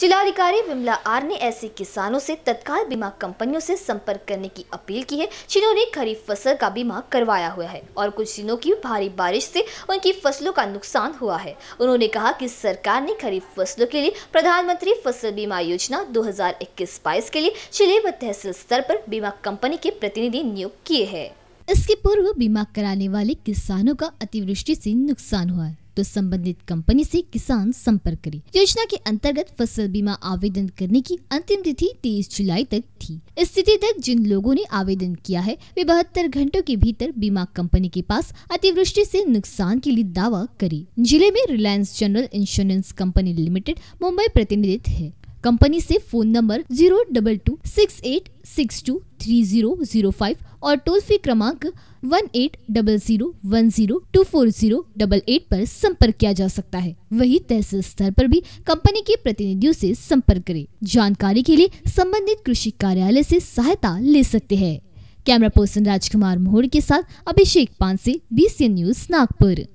जिलाधिकारी विमला आर ने ऐसे किसानों से तत्काल बीमा कंपनियों से संपर्क करने की अपील की है, जिन्होंने खरीफ फ़सल का बीमा करवाया हुआ है और कुछ दिनों की भारी बारिश से उनकी फ़सलों का नुकसान हुआ है। उन्होंने कहा कि सरकार ने खरीफ फ़सलों के लिए प्रधानमंत्री फ़सल बीमा योजना दो हज़ार के लिए ज़िले व तहसील स्तर पर बीमा कंपनी के प्रतिनिधि नियुक्त किए हैं। इसके पूर्व बीमा कराने वाले किसानों का अतिवृष्टि से नुकसान हुआ है तो संबंधित कंपनी से किसान संपर्क करें। योजना के अंतर्गत फ़सल बीमा आवेदन करने की अंतिम तिथि 23 जुलाई तक थी। इस तिथि तक जिन लोगों ने आवेदन किया है, वे बहत्तर घंटों के भीतर बीमा कंपनी के पास अतिवृष्टि से नुकसान के लिए दावा करें। ज़िले में Reliance general insurance company limited, Mumbai प्रतिनिधित्व है। कंपनी से phone number zero double two six eight six two three zero zero five और टोल फ्री क्रमांक one eight double zero one zero two four zero double eight पर संपर्क किया जा सकता है। वही तहसील स्तर पर भी कंपनी के प्रतिनिधियों से संपर्क करें। जानकारी के लिए संबंधित कृषि कार्यालय से सहायता ले सकते हैं। कैमरा पर्सन राजकुमार मोहड़ के साथ अभिषेक पांसे बी न्यूज़ नागपुर।